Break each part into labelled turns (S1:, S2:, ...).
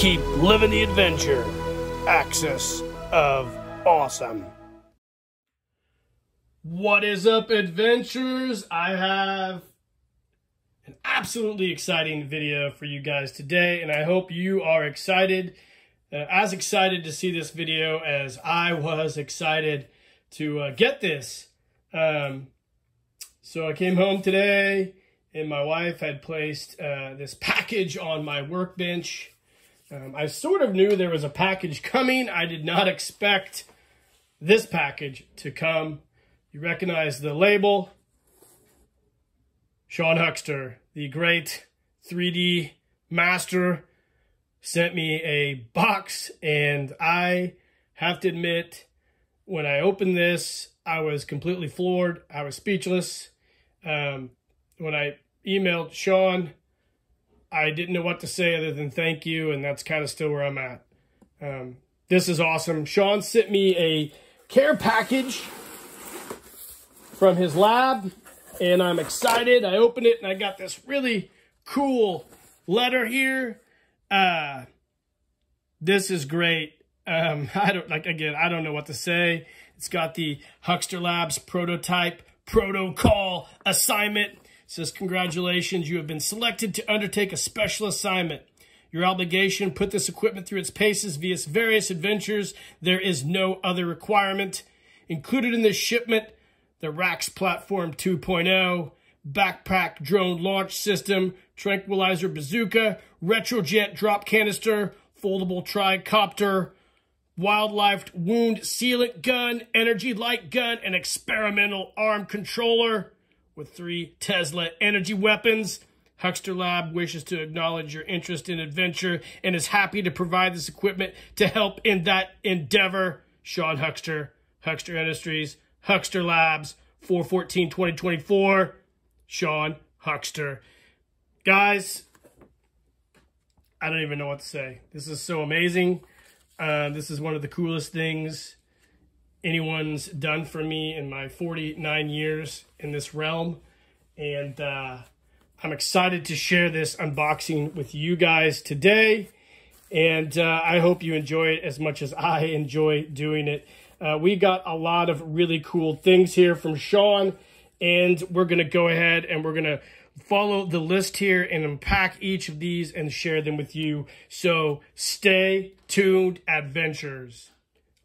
S1: Keep living the adventure. Axis of Awesome. What is up, adventurers? I have an absolutely exciting video for you guys today, and I hope you are excited, uh, as excited to see this video as I was excited to uh, get this. Um, so I came home today, and my wife had placed uh, this package on my workbench. Um, I sort of knew there was a package coming. I did not expect this package to come. You recognize the label. Sean Huxter, the great 3D master, sent me a box, and I have to admit, when I opened this, I was completely floored. I was speechless. Um, when I emailed Sean, I didn't know what to say other than thank you, and that's kind of still where I'm at. Um, this is awesome. Sean sent me a care package from his lab, and I'm excited. I opened it, and I got this really cool letter here. Uh, this is great. Um, I don't like again. I don't know what to say. It's got the Huxter Labs prototype protocol assignment says, congratulations, you have been selected to undertake a special assignment. Your obligation, put this equipment through its paces via various adventures. There is no other requirement. Included in this shipment, the RAX Platform 2.0, backpack drone launch system, tranquilizer bazooka, retrojet drop canister, foldable tricopter, wildlife wound sealant gun, energy light gun, and experimental arm controller with three Tesla energy weapons. Huxter Lab wishes to acknowledge your interest in adventure and is happy to provide this equipment to help in that endeavor. Sean Huxter, Huxter Industries, Huxter Labs, 414-2024. Sean Huxter. Guys, I don't even know what to say. This is so amazing. Uh, this is one of the coolest things anyone's done for me in my 49 years in this realm. And uh, I'm excited to share this unboxing with you guys today. And uh, I hope you enjoy it as much as I enjoy doing it. Uh, we got a lot of really cool things here from Sean. And we're going to go ahead and we're going to follow the list here and unpack each of these and share them with you. So stay tuned, adventures.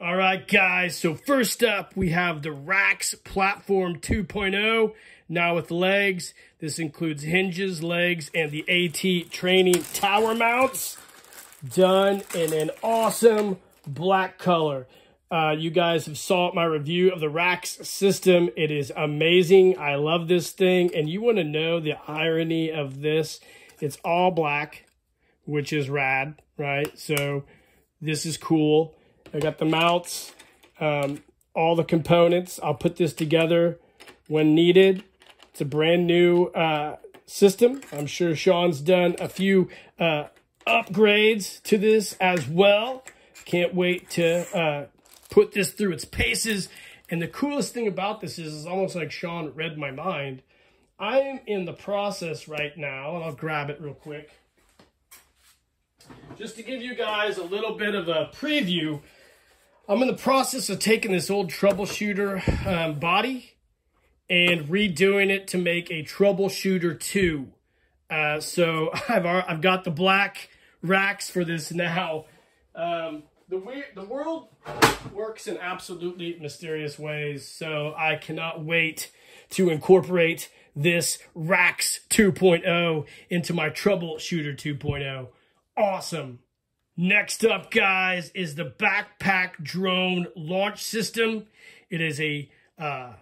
S1: All right, guys. So first up, we have the Rax Platform 2.0, now with legs. This includes hinges, legs, and the AT training tower mounts. Done in an awesome black color. Uh, you guys have saw my review of the Rax system. It is amazing. I love this thing. And you want to know the irony of this? It's all black, which is rad, right? So this is cool. I got the mounts, um, all the components. I'll put this together when needed. It's a brand new uh, system. I'm sure Sean's done a few uh, upgrades to this as well. Can't wait to uh, put this through its paces. And the coolest thing about this is it's almost like Sean read my mind. I'm in the process right now, and I'll grab it real quick. Just to give you guys a little bit of a preview I'm in the process of taking this old troubleshooter um, body and redoing it to make a troubleshooter 2. Uh, so I've I've got the black racks for this now. Um, the the world works in absolutely mysterious ways, so I cannot wait to incorporate this Rax 2.0 into my Troubleshooter 2.0. Awesome. Next up, guys, is the Backpack Drone Launch System. It is a uh,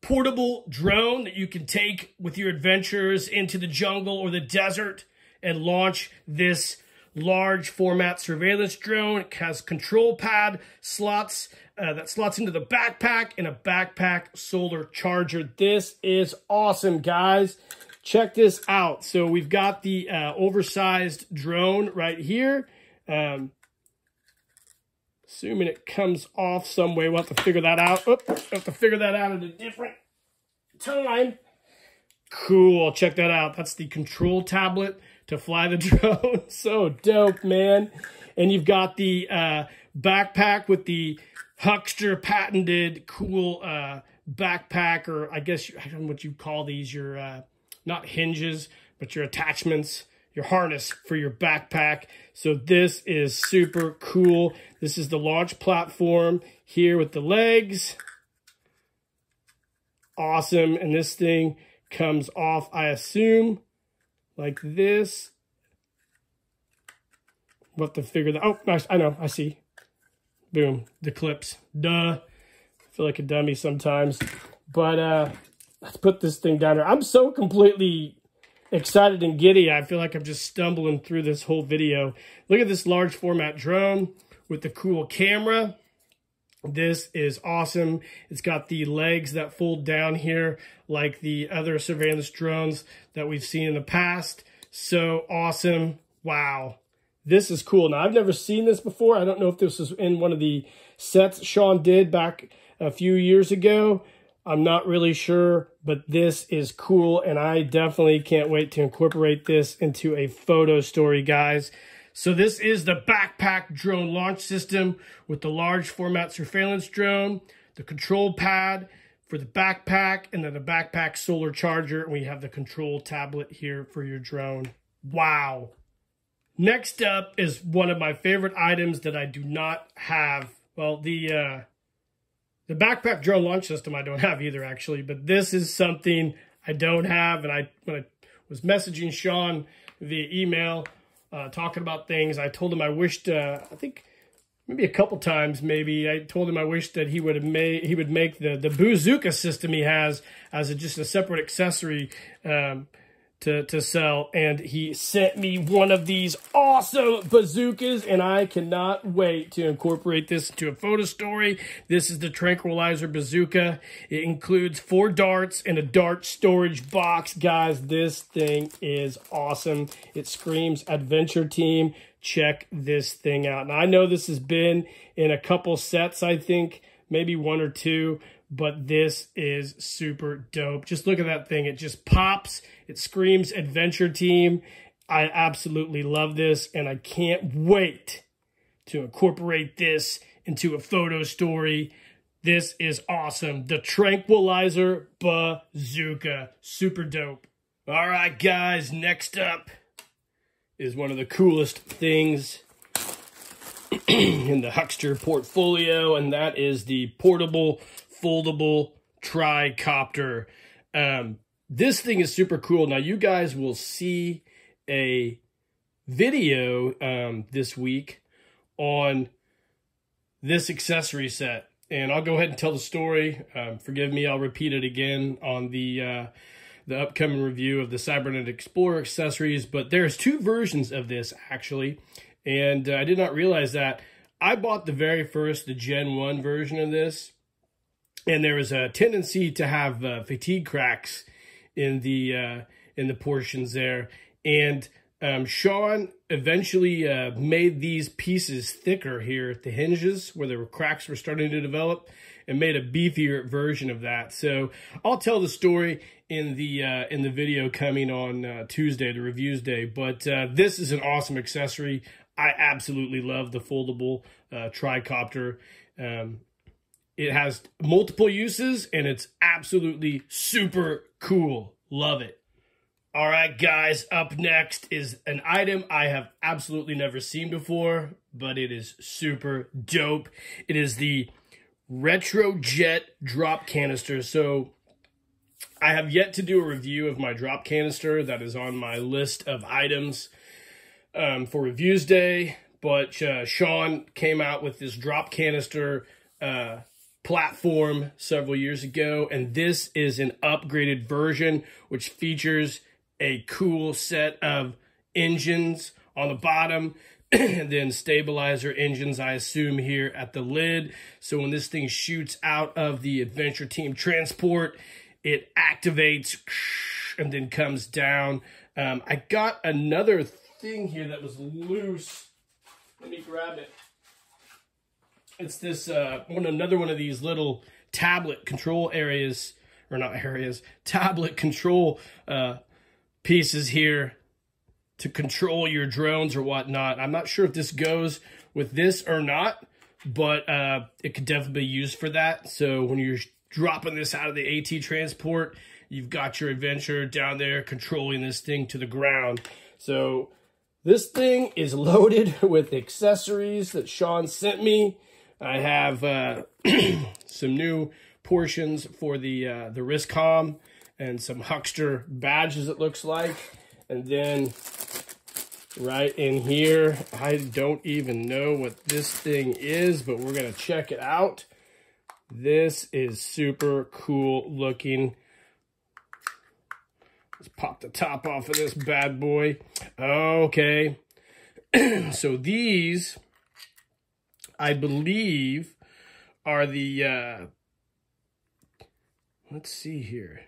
S1: portable drone that you can take with your adventures into the jungle or the desert and launch this large format surveillance drone. It has control pad slots uh, that slots into the backpack and a backpack solar charger. This is awesome, guys check this out. So we've got the uh, oversized drone right here. Um, assuming it comes off some way. We'll have to figure that out. Oop, have to figure that out at a different time. Cool. Check that out. That's the control tablet to fly the drone. so dope, man. And you've got the uh, backpack with the Huxter patented cool uh, backpack, or I guess, I don't know what you call these, your, uh, not hinges, but your attachments, your harness for your backpack. So this is super cool. This is the launch platform here with the legs. Awesome. And this thing comes off, I assume, like this. What to figure that. Oh, nice. I know. I see. Boom. The clips. Duh. I feel like a dummy sometimes. But uh, let's put this thing down here. I'm so completely excited and giddy. I feel like I'm just stumbling through this whole video. Look at this large format drone with the cool camera. This is awesome. It's got the legs that fold down here like the other surveillance drones that we've seen in the past. So awesome. Wow. This is cool. Now, I've never seen this before. I don't know if this was in one of the sets Sean did back a few years ago. I'm not really sure, but this is cool, and I definitely can't wait to incorporate this into a photo story, guys. So this is the backpack drone launch system with the large format surveillance drone, the control pad for the backpack, and then the backpack solar charger. And we have the control tablet here for your drone. Wow. Next up is one of my favorite items that I do not have. Well, the uh, the backpack drone launch system I don't have either, actually. But this is something I don't have. And I when I was messaging Sean via email, uh, talking about things. I told him I wished, uh, I think maybe a couple times, maybe I told him I wished that he would have made, he would make the, the Bazooka system he has as a, just a separate accessory, um, to, to sell. And he sent me one of these awesome bazookas, and I cannot wait to incorporate this into a photo story. This is the Tranquilizer Bazooka. It includes four darts and a dart storage box. Guys, this thing is awesome. It screams adventure team. Check this thing out. Now, I know this has been in a couple sets, I think, maybe one or two, but this is super dope. Just look at that thing. It just pops. It screams adventure team. I absolutely love this, and I can't wait to incorporate this into a photo story. This is awesome. The Tranquilizer Bazooka. Super dope. All right, guys, next up is one of the coolest things in the Huxter portfolio, and that is the portable foldable tricopter. Um, this thing is super cool. Now, you guys will see a video um, this week on this accessory set. And I'll go ahead and tell the story. Um, forgive me, I'll repeat it again on the uh, the upcoming review of the Cybernet Explorer accessories. But there's two versions of this, actually. And uh, I did not realize that. I bought the very first, the Gen 1 version of this and there is a tendency to have uh, fatigue cracks in the uh, in the portions there. And um, Sean eventually uh, made these pieces thicker here at the hinges where the cracks were starting to develop and made a beefier version of that. So I'll tell the story in the uh, in the video coming on uh, Tuesday, the reviews day. But uh, this is an awesome accessory. I absolutely love the foldable uh, tricopter. Um, it has multiple uses and it's absolutely super cool. Love it. All right, guys, up next is an item I have absolutely never seen before, but it is super dope. It is the Retrojet drop canister. So I have yet to do a review of my drop canister that is on my list of items um, for reviews day, but uh, Sean came out with this drop canister uh, platform several years ago, and this is an upgraded version which features a cool set of engines on the bottom and then stabilizer engines, I assume, here at the lid. So when this thing shoots out of the Adventure Team transport, it activates and then comes down. Um, I got another thing here that was loose. Let me grab it. It's this uh, one another one of these little tablet control areas, or not areas, tablet control uh, pieces here to control your drones or whatnot. I'm not sure if this goes with this or not, but uh, it could definitely be used for that. So when you're dropping this out of the AT transport, you've got your adventure down there controlling this thing to the ground. So this thing is loaded with accessories that Sean sent me. I have uh, some new portions for the uh, the Riscom and some Huxter badges it looks like. And then right in here, I don't even know what this thing is, but we're going to check it out. This is super cool looking. Let's pop the top off of this bad boy. Okay. so these, I believe, are the, uh, let's see here.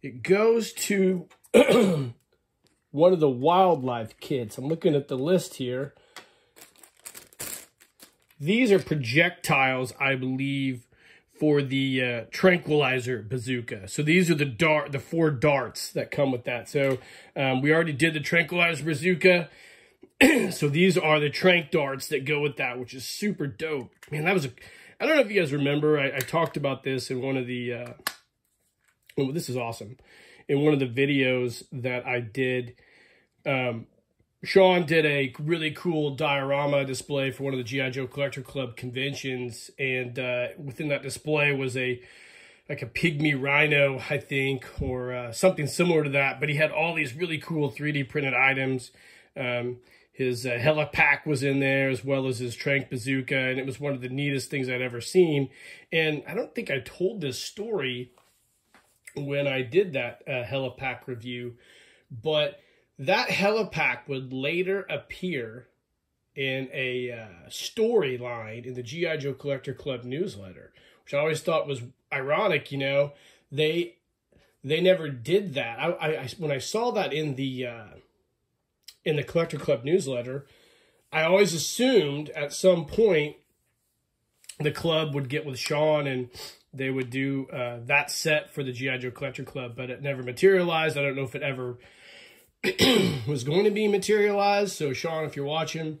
S1: It goes to one of the wildlife kits. I'm looking at the list here. These are projectiles, I believe, for the uh, tranquilizer bazooka. So these are the dart, the four darts that come with that. So um, we already did the tranquilizer bazooka. so these are the trank darts that go with that, which is super dope. Man, that was a, I don't know if you guys remember, I, I talked about this in one of the, uh, oh, this is awesome. In one of the videos that I did, um, Sean did a really cool diorama display for one of the G.I. Joe Collector Club conventions, and uh, within that display was a like a pygmy rhino, I think, or uh, something similar to that. But he had all these really cool 3D printed items. Um, his uh, helipack was in there as well as his trank bazooka, and it was one of the neatest things I'd ever seen. And I don't think I told this story when I did that uh, helipack review, but that helipack would later appear in a uh, storyline in the GI Joe Collector Club newsletter, which I always thought was ironic. You know, they they never did that. I, I when I saw that in the uh, in the Collector Club newsletter, I always assumed at some point the club would get with Sean and they would do uh, that set for the GI Joe Collector Club, but it never materialized. I don't know if it ever was going to be materialized. So, Sean, if you're watching,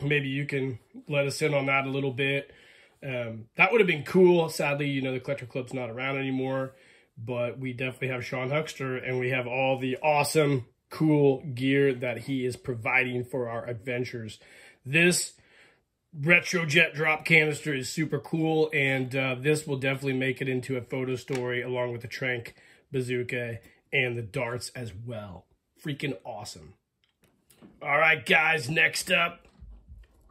S1: maybe you can let us in on that a little bit. Um, that would have been cool. Sadly, you know, the Collector Club's not around anymore, but we definitely have Sean Huxter and we have all the awesome, cool gear that he is providing for our adventures. This retrojet drop canister is super cool, and uh, this will definitely make it into a photo story along with the Trank bazooka and the darts as well. Freaking awesome. All right, guys, next up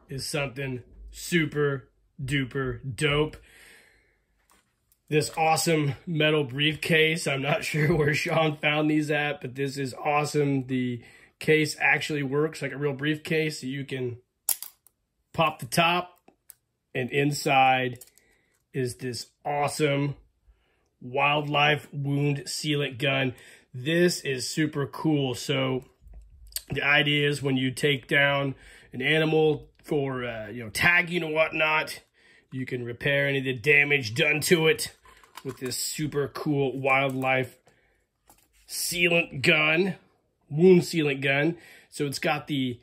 S1: is something super duper dope. This awesome metal briefcase. I'm not sure where Sean found these at, but this is awesome. The case actually works like a real briefcase. So you can pop the top and inside is this awesome wildlife wound sealant gun. This is super cool. So the idea is when you take down an animal for, uh, you know, tagging and whatnot, you can repair any of the damage done to it with this super cool wildlife sealant gun, wound sealant gun. So it's got the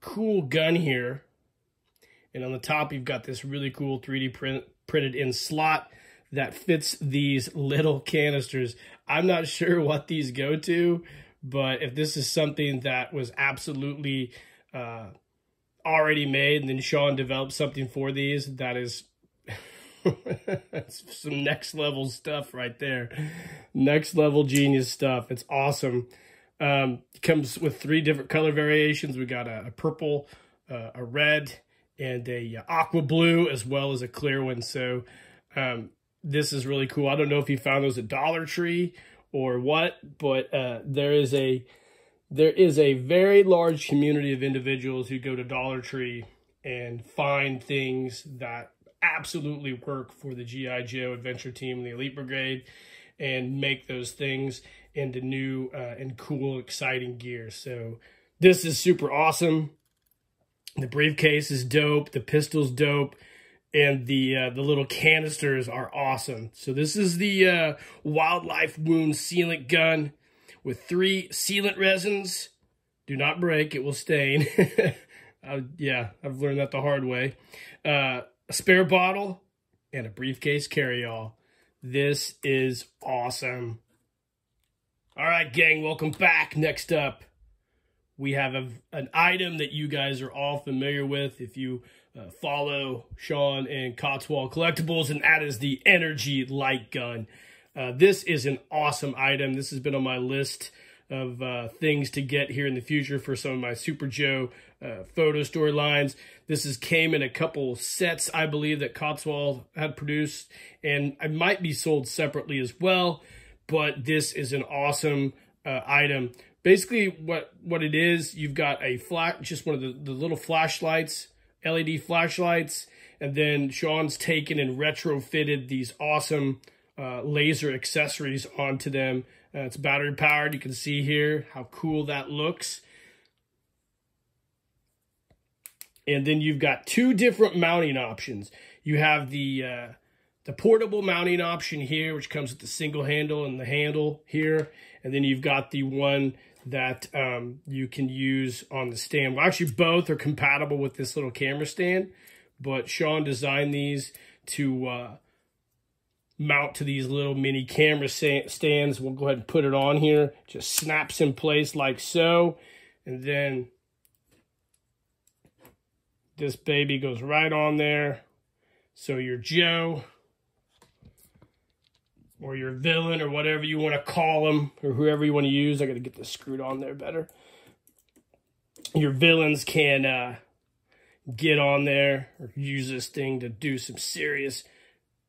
S1: cool gun here. And on the top, you've got this really cool 3D print, printed in slot that fits these little canisters. I'm not sure what these go to, but if this is something that was absolutely uh, already made and then Sean developed something for these, that is some next level stuff right there. Next level genius stuff. It's awesome. Um, comes with three different color variations. We got a, a purple, uh, a red, and a uh, aqua blue, as well as a clear one. So um, this is really cool. I don't know if he found those at Dollar Tree or what, but uh, there is a there is a very large community of individuals who go to Dollar Tree and find things that absolutely work for the GI Joe Adventure Team and the Elite Brigade, and make those things into new uh, and cool, exciting gear. So this is super awesome. The briefcase is dope. The pistol's dope. And the uh, the little canisters are awesome. So this is the uh, Wildlife Wound Sealant Gun with three sealant resins. Do not break, it will stain. uh, yeah, I've learned that the hard way. Uh, a spare bottle and a briefcase carry-all. This is awesome. All right, gang, welcome back. Next up, we have a, an item that you guys are all familiar with if you uh, follow Sean and Cotswold Collectibles, and that is the Energy Light Gun. Uh, this is an awesome item. This has been on my list of uh, things to get here in the future for some of my Super Joe uh, photo storylines. This is came in a couple sets, I believe, that Cotswold had produced, and it might be sold separately as well. But this is an awesome uh, item basically what what it is, you've got a flat, just one of the, the little flashlights, LED flashlights, and then Sean's taken and retrofitted these awesome uh, laser accessories onto them. Uh, it's battery powered. You can see here how cool that looks. And then you've got two different mounting options. You have the uh, the portable mounting option here, which comes with the single handle and the handle here. And then you've got the one that um, you can use on the stand. Well, actually, both are compatible with this little camera stand, but Sean designed these to uh, mount to these little mini camera stands. We'll go ahead and put it on here. Just snaps in place like so. And then this baby goes right on there. So your Joe or your villain or whatever you want to call them or whoever you want to use. I got to get this screwed on there better. Your villains can uh, get on there or use this thing to do some serious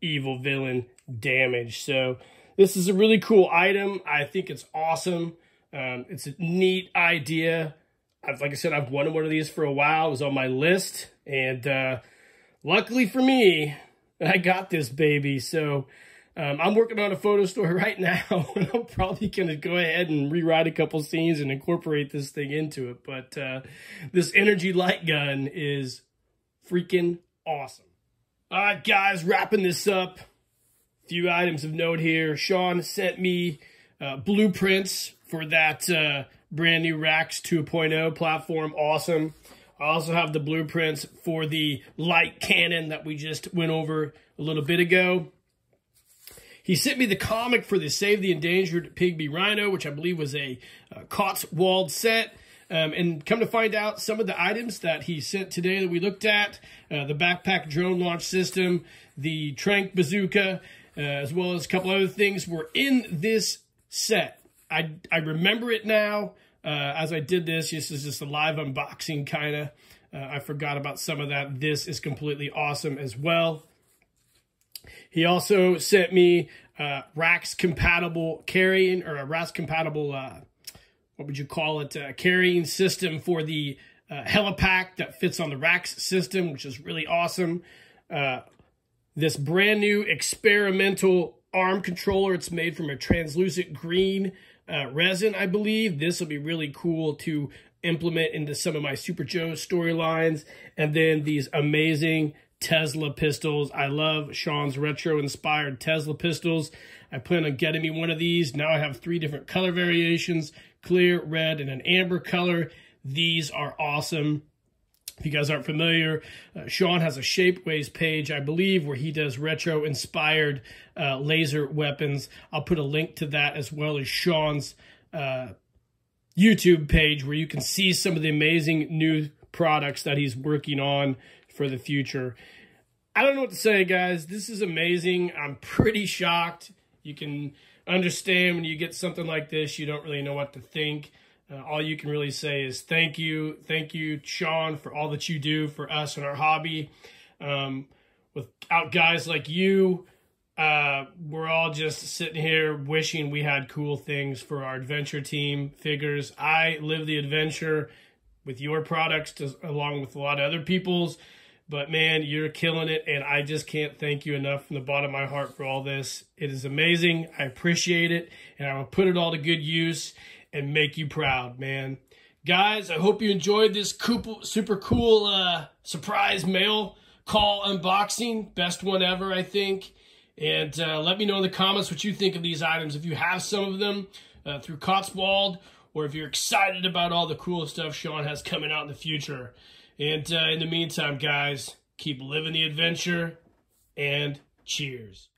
S1: evil villain damage. So this is a really cool item. I think it's awesome. Um, it's a neat idea. I've, like I said, I've wanted one of these for a while. It was on my list. And uh, luckily for me, I got this baby. So um, I'm working on a photo story right now, and I'm probably going to go ahead and rewrite a couple scenes and incorporate this thing into it. But uh, this energy light gun is freaking awesome. All right, guys, wrapping this up. A few items of note here. Sean sent me uh, blueprints for that uh, brand new Rax 2.0 platform. Awesome. I also have the blueprints for the light cannon that we just went over a little bit ago. He sent me the comic for the Save the Endangered Pygmy Rhino, which I believe was a uh, Cotswold set. Um, and come to find out, some of the items that he sent today that we looked at, uh, the backpack drone launch system, the Trank bazooka, uh, as well as a couple other things were in this set. I, I remember it now uh, as I did this. This is just a live unboxing kind of. Uh, I forgot about some of that. This is completely awesome as well. He also sent me uh, Rax compatible carrying or a Rax compatible, uh, what would you call it, uh, carrying system for the uh, helipack that fits on the Rax system, which is really awesome. Uh, this brand new experimental arm controller. It's made from a translucent green uh, resin, I believe. This will be really cool to implement into some of my Super Joe storylines. And then these amazing Tesla pistols. I love Sean's retro-inspired Tesla pistols. I plan on getting me one of these. Now I have three different color variations, clear, red, and an amber color. These are awesome. If you guys aren't familiar, uh, Sean has a Shapeways page, I believe, where he does retro-inspired uh, laser weapons. I'll put a link to that as well as Sean's uh, YouTube page where you can see some of the amazing new products that he's working on for the future. I don't know what to say, guys. This is amazing. I'm pretty shocked. You can understand when you get something like this, you don't really know what to think. Uh, all you can really say is thank you. Thank you, Sean, for all that you do for us and our hobby. Um, without guys like you, uh, we're all just sitting here wishing we had cool things for our adventure team figures. I live the adventure with your products to, along with a lot of other people's. But man, you're killing it. And I just can't thank you enough from the bottom of my heart for all this. It is amazing. I appreciate it. And I will put it all to good use and make you proud, man. Guys, I hope you enjoyed this super cool uh, surprise mail call unboxing. Best one ever, I think. And uh, let me know in the comments what you think of these items. If you have some of them uh, through Cotswold or if you're excited about all the cool stuff Sean has coming out in the future. And uh, in the meantime, guys, keep living the adventure and cheers.